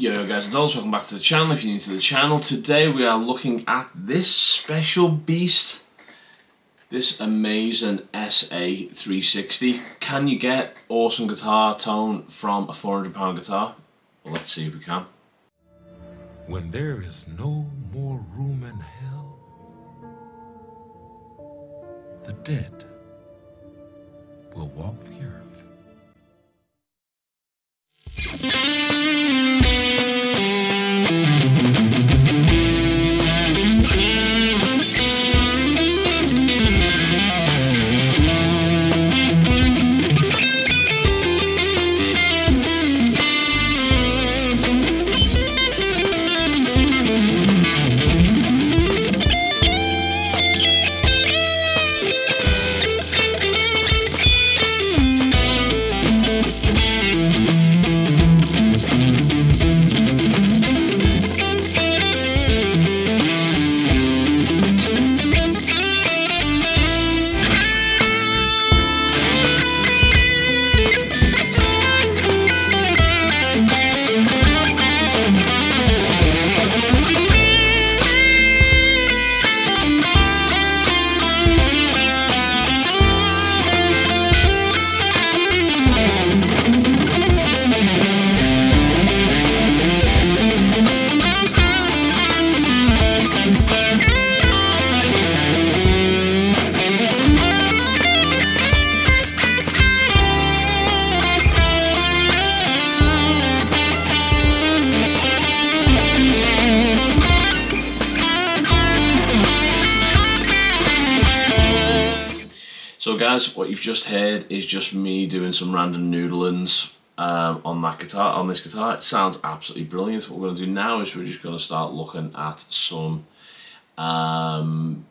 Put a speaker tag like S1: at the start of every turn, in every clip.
S1: Yo guys and dolls, welcome back to the channel if you're new to the channel. Today we are looking at this special beast. This amazing SA360. Can you get awesome guitar tone from a 400 pound guitar? Well, let's see if we can.
S2: When there is no more room in hell, the dead will walk the earth.
S1: So guys, what you've just heard is just me doing some random noodlings um, on that guitar, on this guitar. It sounds absolutely brilliant. What we're going to do now is we're just going to start looking at some um,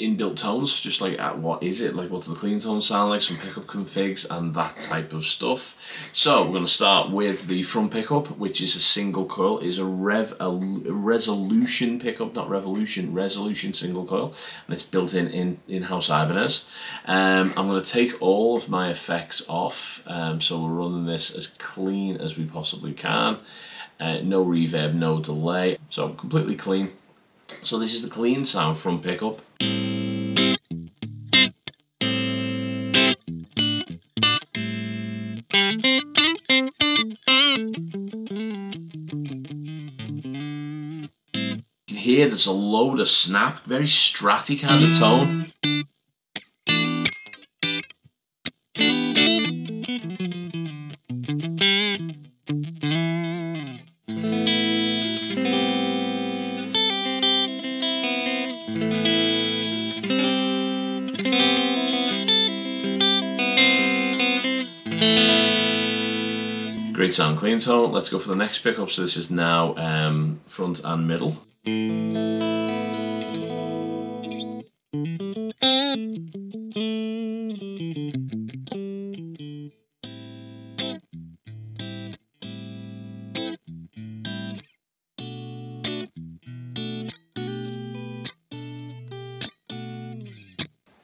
S1: inbuilt tones, just like at what is it, like what's the clean tone sound like, some pickup configs and that type of stuff. So we're going to start with the front pickup, which is a single coil, is a rev a resolution pickup, not revolution, resolution single coil, and it's built in in in-house Ibanez. Um, I'm going to take all of my effects off, um, so we're running this as clean as we possibly can. Uh, no reverb, no delay, so completely clean. So this is the clean sound from pickup. You can hear there's a load of snap, very stratty kind of tone. Great sound, clean tone. Let's go for the next pickup. So this is now um, front and middle.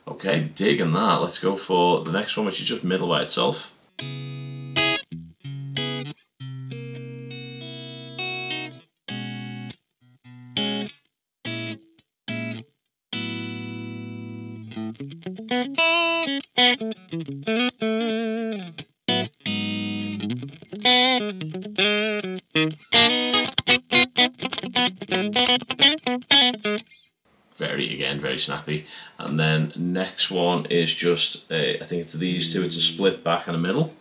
S1: Okay, digging that. Let's go for the next one, which is just middle by itself. Again, very snappy. And then next one is just, uh, I think it's these two, it's a split back and a middle.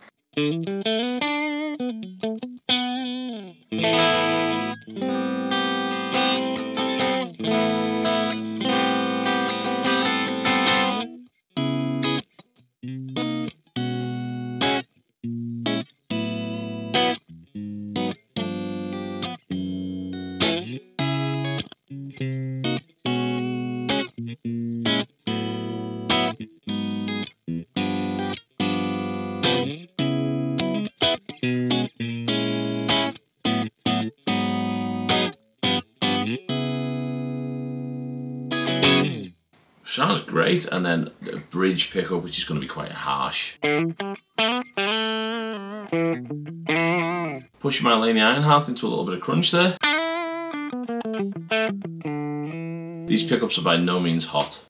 S1: Sounds great, and then a bridge pickup, which is going to be quite harsh. Pushing my Laney Ironheart into a little bit of crunch there. These pickups are by no means hot.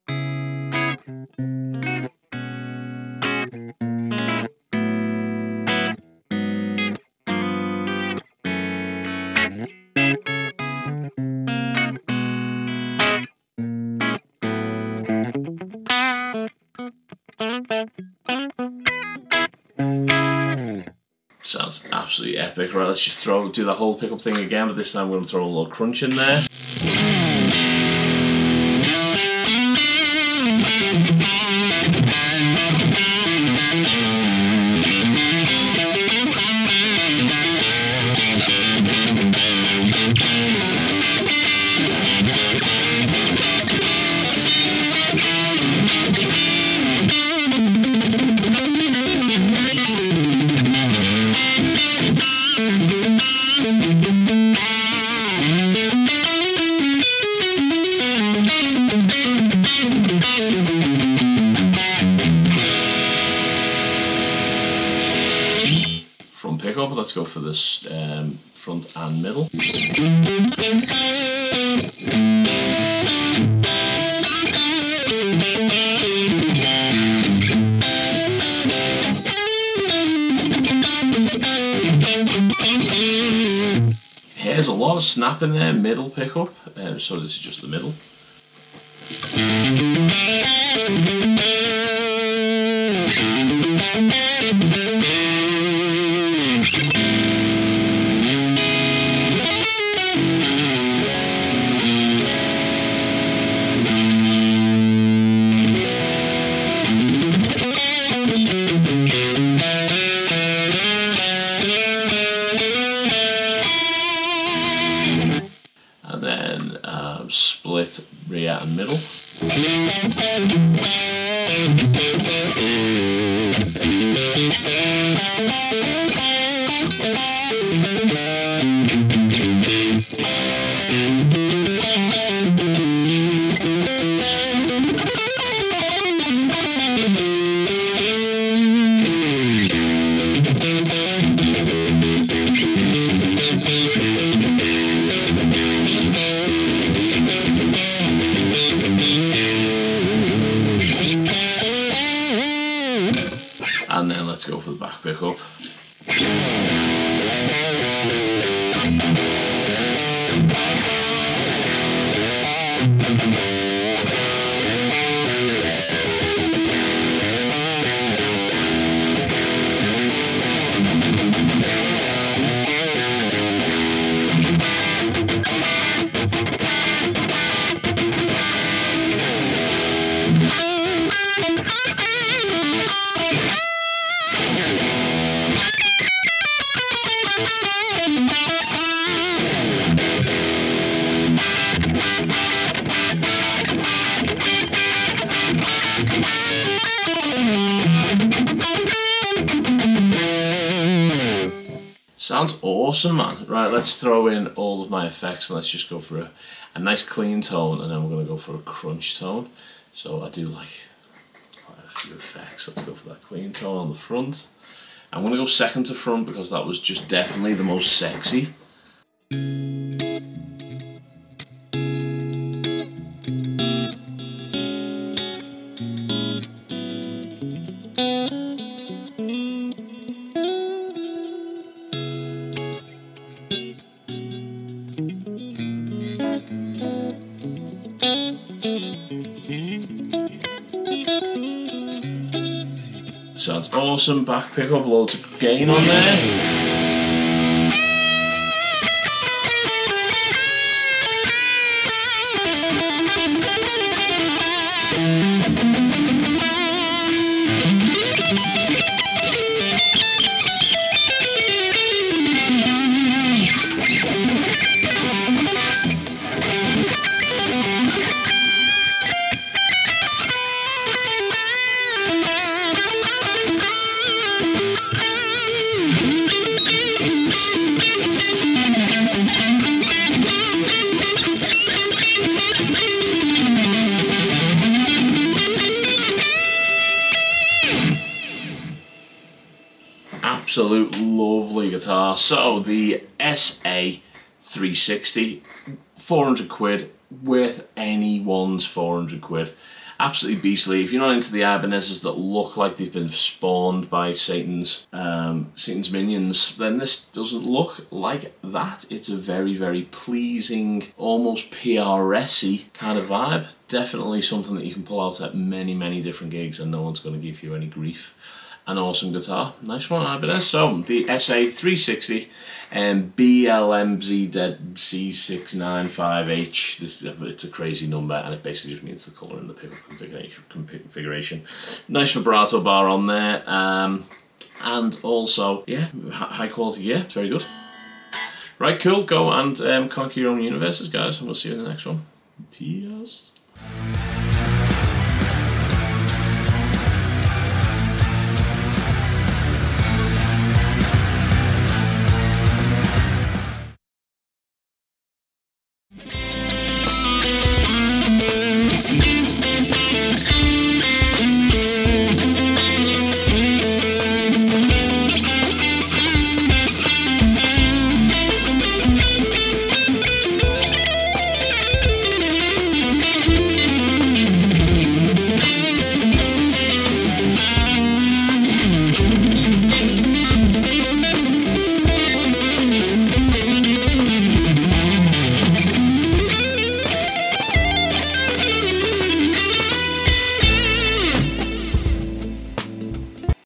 S1: Sounds absolutely epic. Right, let's just throw do the whole pickup thing again, but this time we're going to throw a little crunch in there. Front pickup, let's go for this um, front and middle. Here's a lot of snap in there, middle pickup, um, so this is just the middle. And then let's go for the back pickup. Sounds awesome, man. Right, let's throw in all of my effects and let's just go for a, a nice clean tone and then we're going to go for a crunch tone. So I do like quite a few effects. Let's go for that clean tone on the front. I'm going to go second to front because that was just definitely the most sexy. Sounds awesome. Back pickup, loads of gain on there. Absolute lovely guitar. So the SA 360, 400 quid, worth anyone's 400 quid. Absolutely beastly. If you're not into the Ibanez's that look like they've been spawned by Satan's um, Satan's minions, then this doesn't look like that. It's a very, very pleasing, almost PRS-y kind of vibe. Definitely something that you can pull out at many, many different gigs and no one's going to give you any grief an awesome guitar. Nice one, Ibanez. So, the SA360 and BLMZ695H. This, it's a crazy number and it basically just means the colour and the pickup configuration. configuration. Nice vibrato bar on there. Um, and also, yeah, high quality gear. It's very good. Right, cool. Go and um, conquer your own universes, guys, and we'll see you in the next one. Peace.